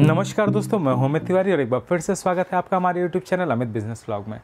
नमस्कार दोस्तों, मैं हूँ अमित तिवारी और एक बार फिर से स्वागत है आपका हमारे YouTube channel Amit business blog में।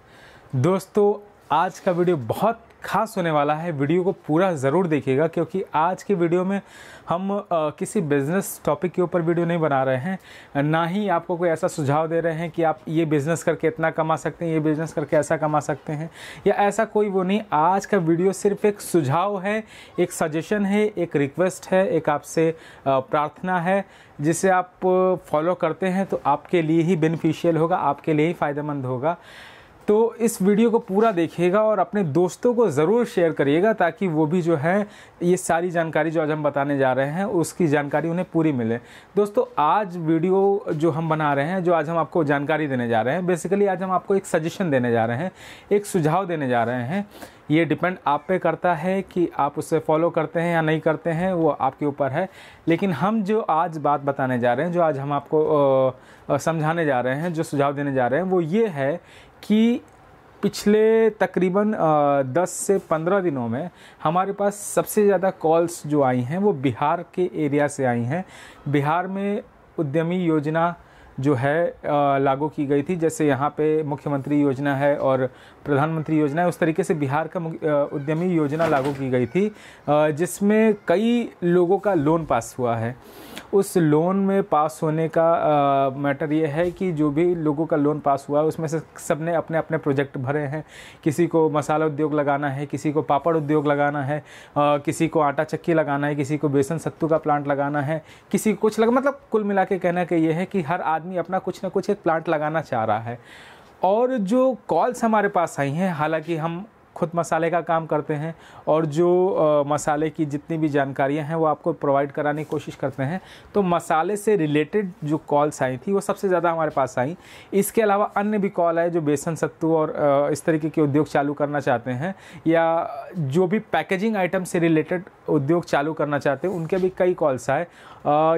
दोस्तों, आज का वीडियो बहुत खास होने वाला है। वीडियो को पूरा ज़रूर देखिएगा क्योंकि आज की वीडियो में हम आ, किसी बिज़नेस टॉपिक के ऊपर वीडियो नहीं बना रहे हैं। ना ही आपको कोई ऐसा सुझाव दे रहे हैं कि आप ये बिज़नेस करके इतना कमा सकते हैं ये बिज़नेस करके ऐसा कमा सकते हैं या ऐसा कोई वो नहीं। आज का वीडियो सिर्फ़ एक सुझाव है एक सजेशन है एक रिक्वेस्ट है एक आपसे प्रार्थना है जिसे आप फॉलो करते हैं तो आपके लिए ही बेनिफिशियल होगा आपके लिए ही फ़ायदेमंद होगा। तो इस वीडियो को पूरा देखिएगा और अपने दोस्तों को ज़रूर शेयर करिएगा ताकि वो भी जो है, ये सारी जानकारी जो आज हम बताने जा रहे हैं, उसकी जानकारी उन्हें पूरी मिले। दोस्तों, आज वीडियो जो हम बना रहे हैं, जो आज हम आपको जानकारी देने जा रहे हैं बेसिकली आज हम आपको एक सजेशन देने जा रहे हैं, एक सुझाव देने जा रहे हैं। ये डिपेंड आप पे करता है कि आप उसे फॉलो करते हैं या नहीं करते हैं, वो आपके ऊपर है। लेकिन हम जो आज बात बताने जा रहे हैं, जो आज हम आपको समझाने जा रहे हैं, जो सुझाव देने जा रहे हैं, वो ये है कि पिछले तकरीबन दस से पंद्रह दिनों में हमारे पास सबसे ज़्यादा कॉल्स जो आई हैं, वो बिहार के एरिया से आई हैं। बिहार में उद्यमी योजना जो है लागू की गई थी। जैसे यहाँ पे मुख्यमंत्री योजना है और प्रधानमंत्री योजना है, उस तरीके से बिहार का उद्यमी योजना लागू की गई थी जिसमें कई लोगों का लोन पास हुआ है। उस लोन में पास होने का मैटर ये है कि जो भी लोगों का लोन पास हुआ है, उसमें से सबने अपने अपने प्रोजेक्ट भरे हैं। किसी को मसाला उद्योग लगाना है, किसी को पापड़ उद्योग लगाना है किसी को आटा चक्की लगाना है, किसी को बेसन सत्तू का प्लांट लगाना है, किसी को कुछ लगा मतलब कुल मिला के कहना कि ये है कि हर आदमी अपना कुछ ना कुछ एक प्लांट लगाना चाह रहा है। और जो कॉल्स हमारे पास आई हैं, हालाँकि हम खुद मसाले का काम करते हैं और जो मसाले की जितनी भी जानकारियाँ हैं वो आपको प्रोवाइड कराने की कोशिश करते हैं। तो मसाले से रिलेटेड जो कॉल्स आई थी वो सबसे ज़्यादा हमारे पास आई। इसके अलावा अन्य भी कॉल आए जो बेसन सत्तू और इस तरीके के उद्योग चालू करना चाहते हैं या जो भी पैकेजिंग आइटम से रिलेटेड उद्योग चालू करना चाहते हैं, उनके भी कई कॉल्स आए।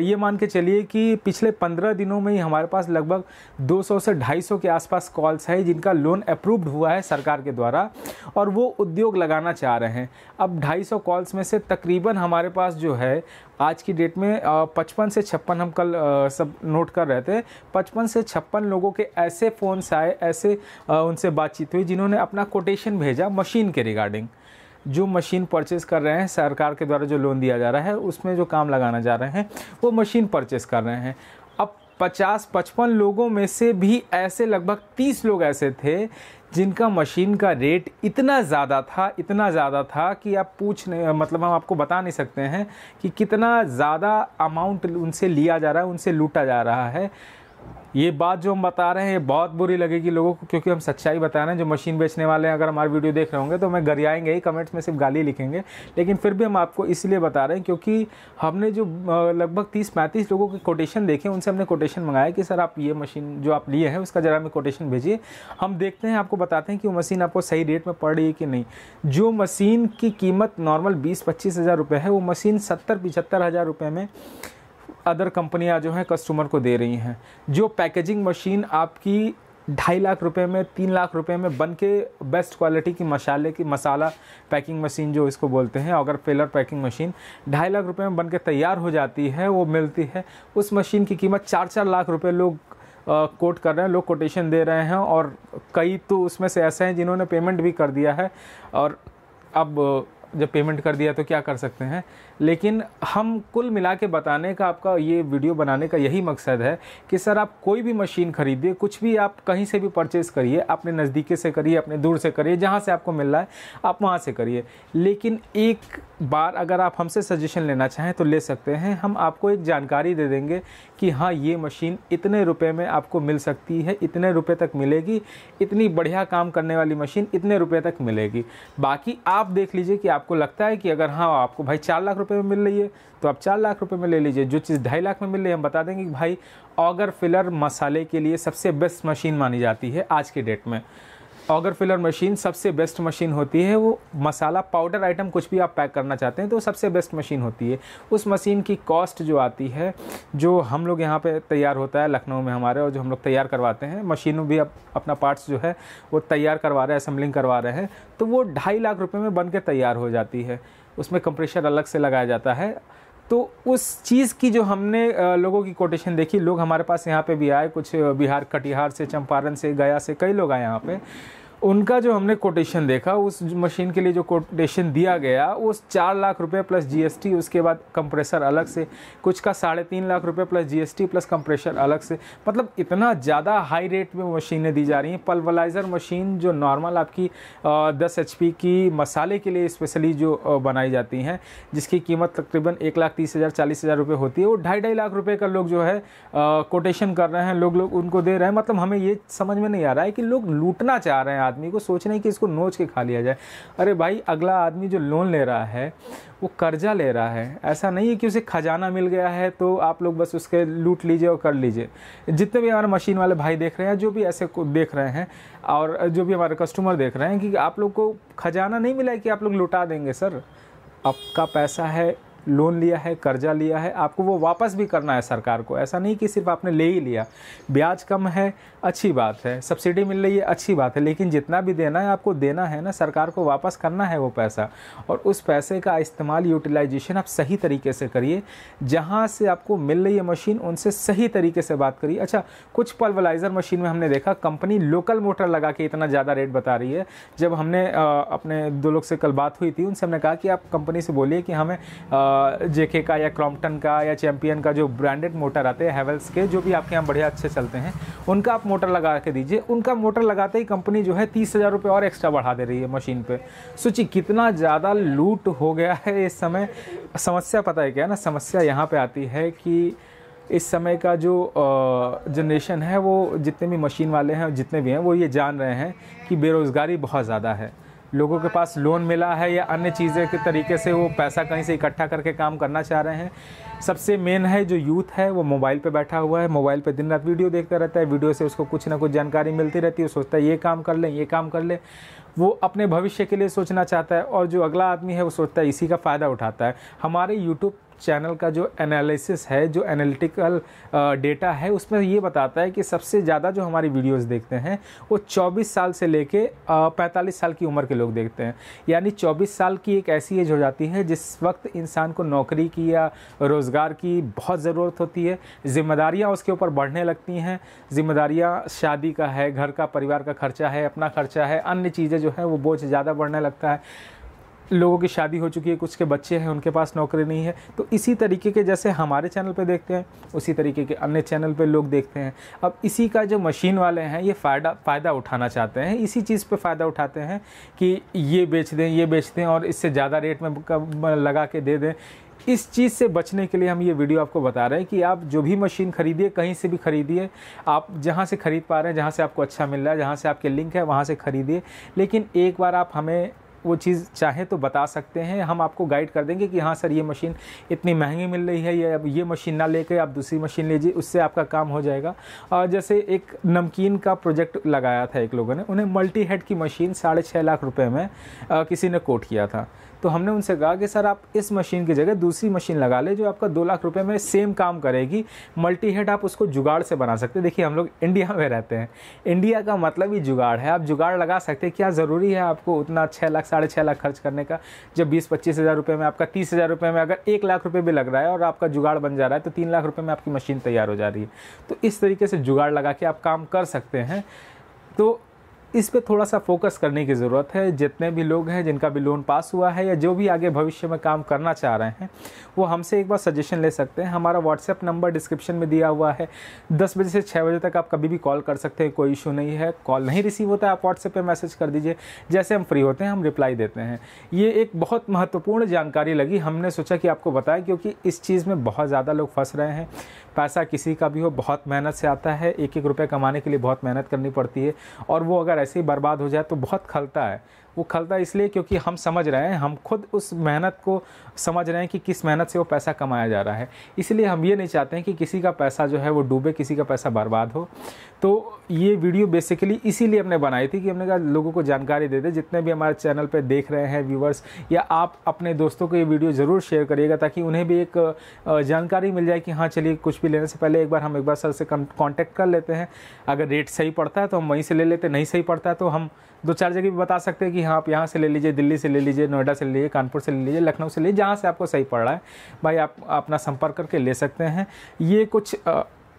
ये मान के चलिए कि पिछले पंद्रह दिनों में ही हमारे पास लगभग 200 से 250 के आसपास कॉल्स है जिनका लोन अप्रूव्ड हुआ है सरकार के द्वारा। और वो उद्योग लगाना चाह रहे हैं। अब 250 कॉल्स में से तकरीबन हमारे पास जो है, आज की डेट में पचपन से छप्पन हम कल सब नोट कर रहे थे। पचपन से छप्पन लोगों के ऐसे फ़ोन्स आए, ऐसे उनसे बातचीत हुई, जिन्होंने अपना कोटेशन भेजा मशीन के रिगार्डिंग जो मशीन परचेस कर रहे हैं, सरकार के द्वारा जो लोन दिया जा रहा है, उसमें जो काम लगाना जा रहे हैं, वो मशीन परचेस कर रहे हैं। अब पचास, पचपन लोगों में से भी ऐसे लगभग तीस लोग ऐसे थे जिनका मशीन का रेट इतना ज़्यादा था, इतना ज़्यादा था कि आप पूछ नहीं मतलब हम आपको बता नहीं सकते हैं कि कितना ज़्यादा अमाउंट उनसे लिया जा रहा है, उनसे लूटा जा रहा है। ये बात जो हम बता रहे हैं, ये बहुत बुरी लगेगी लोगों को, क्योंकि हम सच्चाई बता रहे हैं, जो मशीन बेचने वाले हैं, अगर हमारी वीडियो देख रहे होंगे तो मैं गरियाएँगे ही, कमेंट्स में सिर्फ़ गाली लिखेंगे। लेकिन फिर भी हम आपको इसलिए बता रहे हैं, क्योंकि हमने जो लगभग तीस पैंतीस लोगों के कोटेशन देखे उनसे हमने कोटेशन मंगाया कि, सर, आप ये मशीन जो आप लिए हैं, उसका ज़रा हमें कोटेशन भेजिए। हम देखते हैं, आपको बताते हैं कि वो मशीन आपको सही रेट में पड़ रही है कि नहीं। जो मशीन की कीमत नॉर्मल बीस पच्चीस हज़ार रुपये है, वो मशीन सत्तर पिछहत्तर हज़ार रुपये में अदर कंपनियाँ जो हैं कस्टमर को दे रही हैं। जो पैकेजिंग मशीन आपकी ढाई लाख रुपए में, तीन लाख रुपए में बन के बेस्ट क्वालिटी की मसाले की मसाला पैकिंग मशीन जो इसको बोलते हैं, अगर फेलर पैकिंग मशीन ढाई लाख रुपए में बन के तैयार हो जाती है, वो मिलती है, उस मशीन की कीमत चार चार लाख रुपए लोग कोट कर रहे हैं, लोग कोटेशन दे रहे हैं और कई तो उसमें से ऐसे हैं जिन्होंने पेमेंट भी कर दिया है और अब जब पेमेंट कर दिया तो क्या कर सकते हैं? लेकिन हम कुल मिला के बताने का आपका ये वीडियो बनाने का यही मकसद है कि सर आप कोई भी मशीन खरीदिए, कुछ भी आप कहीं से भी परचेज़ करिए, अपने नज़दीकी से करिए, अपने दूर से करिए, जहाँ से आपको मिल रहा है, आप वहाँ से करिए। लेकिन एक बार अगर आप हमसे सजेशन लेना चाहें तो ले सकते हैं। हम आपको एक जानकारी दे देंगे कि हाँ ये मशीन इतने रुपये में आपको मिल सकती है, इतने रुपये तक मिलेगी, इतनी बढ़िया काम करने वाली मशीन इतने रुपये तक मिलेगी। बाकी आप देख लीजिए कि आपको लगता है कि अगर हाँ आपको भाई चार लाख रुपये में मिल रही है तो आप चार लाख रुपये में ले लीजिए। जो चीज़ ढाई लाख में मिल रही है, हम बता देंगे कि भाई ऑगर फिलर मसाले के लिए सबसे बेस्ट मशीन मानी जाती है आज के डेट में। ऑगर फिलर मशीन सबसे बेस्ट मशीन होती है। वो मसाला पाउडर आइटम कुछ भी आप पैक करना चाहते हैं तो सबसे बेस्ट मशीन होती है। उस मशीन की कॉस्ट जो आती है, जो हम लोग यहाँ पे तैयार होता है, लखनऊ में हमारे, और जो हम लोग तैयार करवाते हैं, मशीनों भी अब अपना पार्ट्स जो है, वो तैयार करवा रहे हैं असम्बलिंग करवा रहे हैं तो वो ढाई लाख रुपये में बन के तैयार हो जाती है। उसमें कंप्रेशर अलग से लगाया जाता है। तो उस चीज़ की जो हमने लोगों की कोटेशन देखी, लोग हमारे पास यहाँ पे भी आए, कुछ बिहार, कटिहार से, चंपारण से, गया से, कई लोग आए यहाँ पे। उनका जो हमने कोटेशन देखा, उस मशीन के लिए जो कोटेशन दिया गया, उस चार लाख रुपए प्लस जीएसटी उसके बाद कंप्रेसर अलग से, कुछ का साढ़े तीन लाख रुपए प्लस जीएसटी प्लस कंप्रेसर अलग से। मतलब इतना ज़्यादा हाई रेट में मशीनें दी जा रही हैं। पल्वलाइज़र मशीन जो नॉर्मल आपकी दस एच की मसाले के लिए स्पेशली जो बनाई जाती हैं, जिसकी कीमत तकरीबन एक लाख तीस हज़ार, चालीस हज़ार रुपये होती है। वो ढाई ढाई लाख रुपये का लोग जो है कोटेशन कर रहे हैं, लोग लोग उनको दे रहे हैं। मतलब हमें ये समझ में नहीं आ रहा है कि लोग लूटना चाह रहे हैं आदमी को सोच रहे हैं कि इसको नोच के खा लिया जाए। अरे भाई, अगला आदमी जो लोन ले रहा है, वो कर्जा ले रहा है। ऐसा नहीं है कि उसे खजाना मिल गया है तो आप लोग बस उसके लूट लीजिए और कर लीजिए। जितने भी हमारे मशीन वाले भाई देख रहे हैं, जो भी ऐसे देख रहे हैं, और जो भी हमारे कस्टमर देख रहे हैं कि आप लोग को खजाना नहीं मिला है कि आप लोग लुटा देंगे, सर। आपका पैसा है लोन लिया है, कर्जा लिया है, आपको वो वापस भी करना है सरकार को। ऐसा नहीं कि सिर्फ़ आपने ले ही लिया। ब्याज कम है, अच्छी बात है। सब्सिडी मिल रही है, अच्छी बात है, लेकिन जितना भी देना है, आपको देना है ना, सरकार को वापस करना है वो पैसा। और उस पैसे का इस्तेमाल यूटिलाइजेशन आप सही तरीके से करिए। जहाँ से आपको मिल रही है मशीन, उनसे सही तरीके से बात करिए। अच्छा कुछ पल्वलाइज़र मशीन में हमने देखा कंपनी लोकल मोटर लगा के इतना ज़्यादा रेट बता रही है। जब हमने अपने दो लोग से कल बात हुई थी, उनसे हमने कहा कि आप कंपनी से बोलिए कि हमें जेके का या क्रॉम्पटन का या चैम्पियन का जो ब्रांडेड मोटर आते हैं हेवल्स के, जो भी आपके यहाँ बढ़िया अच्छे चलते हैं, उनका आप मोटर लगा के दीजिए। उनका मोटर लगाते ही कंपनी जो है तीस हज़ार रुपये और एक्स्ट्रा बढ़ा दे रही है मशीन पे। सोचिए कितना ज़्यादा लूट हो गया है इस समय? समस्या पता है क्या ना? समस्या यहाँ पर आती है कि इस समय का जो जनरेशन है, वो जितने भी मशीन वाले हैं, जितने भी हैं, वो ये जान रहे हैं कि बेरोज़गारी बहुत ज़्यादा है। लोगों के पास लोन मिला है या अन्य चीज़ें के तरीके से वो पैसा कहीं से इकट्ठा करके काम करना चाह रहे हैं? सबसे मेन है जो यूथ है, वो मोबाइल पे बैठा हुआ है, मोबाइल पे दिन रात वीडियो देखता रहता है, वीडियो से उसको कुछ ना कुछ जानकारी मिलती रहती है, वो सोचता है, ये काम कर लें, ये काम कर लें। वो अपने भविष्य के लिए सोचना चाहता है और जो अगला आदमी है, वो सोचता है, इसी का फ़ायदा उठाता है। हमारे यूट्यूब चैनल का जो एनालिसिस है, जो एनालिटिकल डेटा है, उसमें ये बताता है कि सबसे ज़्यादा जो हमारी वीडियोस देखते हैं, वो 24 साल से लेके 45 साल की उम्र के लोग देखते हैं। यानी 24 साल की एक ऐसी एज हो जाती है, जिस वक्त इंसान को नौकरी की या रोज़गार की बहुत ज़रूरत होती है। ज़िम्मेदारियाँ उसके ऊपर बढ़ने लगती हैं। ज़िम्मेदारियाँ शादी का है, घर का, परिवार का खर्चा है, अपना खर्चा है, अन्य चीज़ें जो है, वो बोझ ज़्यादा बढ़ने लगता है। लोगों की शादी हो चुकी है, कुछ के बच्चे हैं, उनके पास नौकरी नहीं है। तो इसी तरीके के जैसे हमारे चैनल पे देखते हैं, उसी तरीके के अन्य चैनल पे लोग देखते हैं। अब इसी का जो मशीन वाले हैं, ये फ़ायदा फ़ायदा उठाना चाहते हैं। इसी चीज़ पे फ़ायदा उठाते हैं कि ये बेच दें, ये बेच दें और इससे ज़्यादा रेट में लगा के दे दें। इस चीज़ से बचने के लिए हम ये वीडियो आपको बता रहे हैं कि आप जो भी मशीन खरीदिए, कहीं से भी खरीदिए, आप जहाँ से ख़रीद पा रहे हैं, जहाँ से आपको अच्छा मिल रहा है, जहाँ से आपके लिंक है, वहाँ से ख़रीदिए। लेकिन एक बार आप हमें वो चीज़ चाहे तो बता सकते हैं। हम आपको गाइड कर देंगे कि हाँ सर ये मशीन इतनी महँगी मिल रही है या अब ये मशीन ना लेकर आप दूसरी मशीन लीजिए उससे आपका काम हो जाएगा। और जैसे एक नमकीन का प्रोजेक्ट लगाया था एक लोगों ने उन्हें मल्टी हेड की मशीन साढ़े छः लाख रुपये में आ, किसी ने कोट किया था। तो हमने उनसे कहा कि, सर, आप इस मशीन की जगह दूसरी मशीन लगा ले जो आपका दो लाख रुपये में सेम काम करेगी। मल्टी हेड आप उसको जुगाड़ से बना सकते देखिए, हम लोग इंडिया में रहते हैं। इंडिया का मतलब ही जुगाड़ है। आप जुगाड़ लगा सकते हैं। क्या ज़रूरी है आपको उतना छः लाख, साढ़े छः लाख खर्च करने का? जब बीस पच्चीस हज़ार रुपये में आपका तीस हज़ार रुपये में अगर एक लाख रुपये भी लग रहा है और आपका जुगाड़ बन जा रहा है तो तीन लाख रुपये में आपकी मशीन तैयार हो जा रही है। तो इस तरीके से जुगाड़ लगा के आप काम कर सकते हैं। तो इस पर थोड़ा सा फोकस करने की ज़रूरत है। जितने भी लोग हैं, जिनका भी लोन पास हुआ है या जो भी आगे भविष्य में काम करना चाह रहे हैं, वो हमसे एक बार सजेशन ले सकते हैं। हमारा व्हाट्सएप नंबर डिस्क्रिप्शन में दिया हुआ है। दस बजे से छः बजे तक आप कभी भी कॉल कर सकते हैं, कोई इशू नहीं है। कॉल नहीं रिसीव होता है, आप व्हाट्सएप पर मैसेज कर दीजिए। जैसे हम फ्री होते हैं, हम रिप्लाई देते हैं। ये एक बहुत महत्वपूर्ण जानकारी लगी। हमने सोचा कि आपको बताएँ, क्योंकि इस चीज़ में बहुत ज़्यादा लोग फंस रहे हैं। पैसा किसी का भी हो, बहुत मेहनत से आता है। एक एक रुपये कमाने के लिए बहुत मेहनत करनी पड़ती है। और वो अगर ऐसे ही बर्बाद हो जाए तो बहुत खलता है। वो खलता इसलिए क्योंकि हम समझ रहे हैं, हम खुद उस मेहनत को समझ रहे हैं कि किस मेहनत से वो पैसा कमाया जा रहा है। इसलिए हम ये नहीं चाहते हैं कि किसी का पैसा जो है वो डूबे, किसी का पैसा बर्बाद हो। तो ये वीडियो बेसिकली इसीलिए हमने बनाई थी कि हमने कहा लोगों को जानकारी दे दे। जितने भी हमारे चैनल पर देख रहे हैं व्यूवर्स या आप अपने दोस्तों को ये वीडियो ज़रूर शेयर करिएगा ताकि उन्हें भी एक जानकारी मिल जाए कि हाँ चलिए कुछ भी लेने से पहले एक बार हम एक बार सर से कॉन्टैक्ट कर लेते हैं। अगर रेट सही पड़ता है तो हम वहीं से ले लेते नहीं सही पड़ता है तो हम दो चार जगह भी बता सकते हैं कि हाँ आप यहाँ से ले लीजिए, दिल्ली से ले लीजिए, नोएडा से ले लीजिए, कानपुर से ले लीजिए, लखनऊ से ले लीजिए, जहाँ से आपको सही पड़ रहा है। भाई, आप अपना संपर्क करके ले सकते हैं। ये कुछ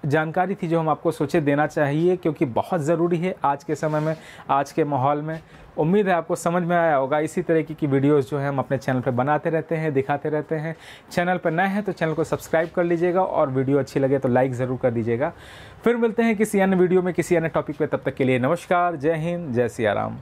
जानकारी थी जो हम आपको सोचे देना चाहिए, क्योंकि बहुत ज़रूरी है आज के समय में, आज के माहौल में। उम्मीद है आपको समझ में आया होगा। इसी तरीके की वीडियोस जो है हम अपने चैनल पर बनाते रहते हैं, दिखाते रहते हैं। चैनल पर नए हैं तो चैनल को सब्सक्राइब कर लीजिएगा और वीडियो अच्छी लगे तो लाइक ज़रूर कर दीजिएगा। फिर मिलते हैं किसी अन्य वीडियो में, किसी अन्य टॉपिक पर तब तक के लिए नमस्कार, जय हिंद, जय सिया राम।